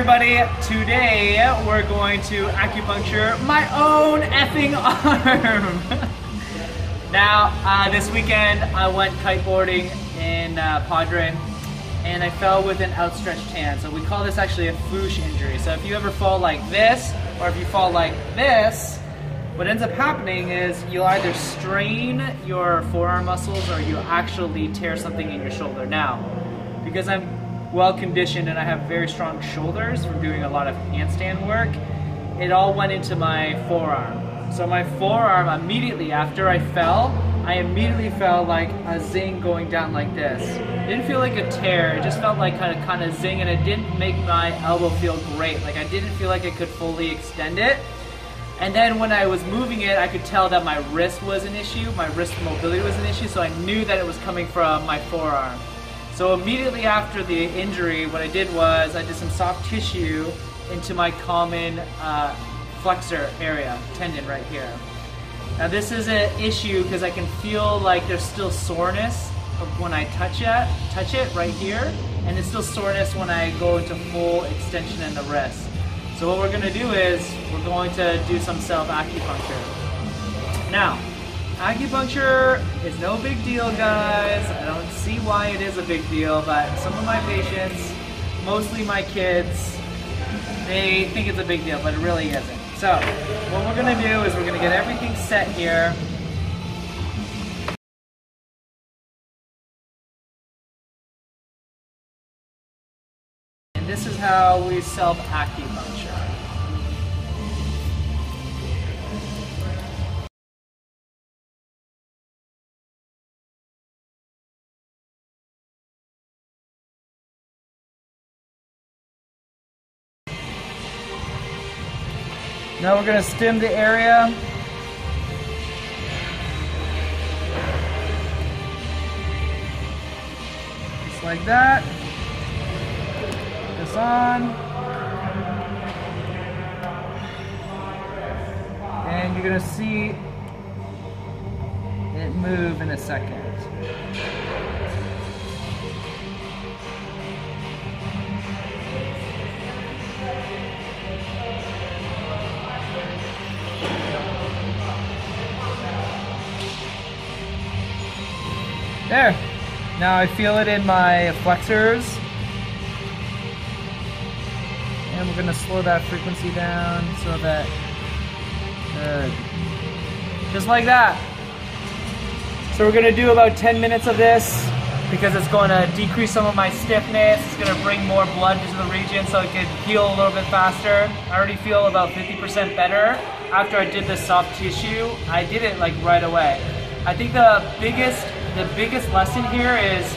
everybody. Today we're going to acupuncture my own effing arm. now, uh, this weekend I went kiteboarding in uh, Padre and I fell with an outstretched hand. So we call this actually a foosh injury. So if you ever fall like this or if you fall like this, what ends up happening is you'll either strain your forearm muscles or you actually tear something in your shoulder. Now, because I'm well conditioned and I have very strong shoulders from doing a lot of handstand work, it all went into my forearm. So my forearm immediately after I fell, I immediately felt like a zing going down like this. It didn't feel like a tear, it just felt like kind of kind of zing and it didn't make my elbow feel great. Like I didn't feel like I could fully extend it. And then when I was moving it, I could tell that my wrist was an issue, my wrist mobility was an issue, so I knew that it was coming from my forearm. So immediately after the injury, what I did was I did some soft tissue into my common uh, flexor area, tendon right here. Now this is an issue because I can feel like there's still soreness when I touch it, touch it right here, and it's still soreness when I go into full extension in the wrist. So what we're gonna do is we're going to do some self acupuncture. Now, Acupuncture is no big deal, guys. I don't see why it is a big deal, but some of my patients, mostly my kids, they think it's a big deal, but it really isn't. So, what we're gonna do is we're gonna get everything set here. And this is how we self-acupuncture. Now we're gonna stim the area. Just like that. Put this on. And you're gonna see it move in a second. There. Now I feel it in my flexors. And we're gonna slow that frequency down so that. Just like that. So we're gonna do about 10 minutes of this because it's to decrease some of my stiffness. It's to bring more blood into the region so it can heal a little bit faster. I already feel about 50% better after I did the soft tissue. I did it like right away. I think the biggest the biggest lesson here is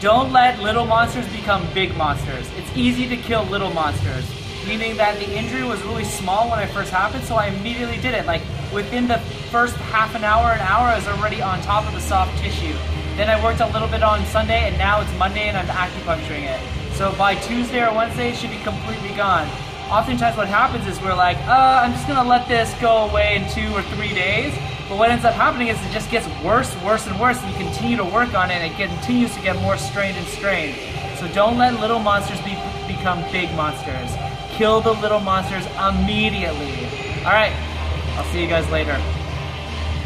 don't let little monsters become big monsters. It's easy to kill little monsters, meaning that the injury was really small when I first happened, so I immediately did it. Like within the first half an hour, an hour, I was already on top of the soft tissue. Then I worked a little bit on Sunday, and now it's Monday, and I'm acupuncturing it. So by Tuesday or Wednesday, it should be completely gone. Oftentimes, what happens is we're like, uh, I'm just gonna let this go away in two or three days. But what ends up happening is it just gets worse, worse, and worse, and you continue to work on it, and it continues to get more strained and strained. So don't let little monsters be, become big monsters. Kill the little monsters immediately. All right, I'll see you guys later.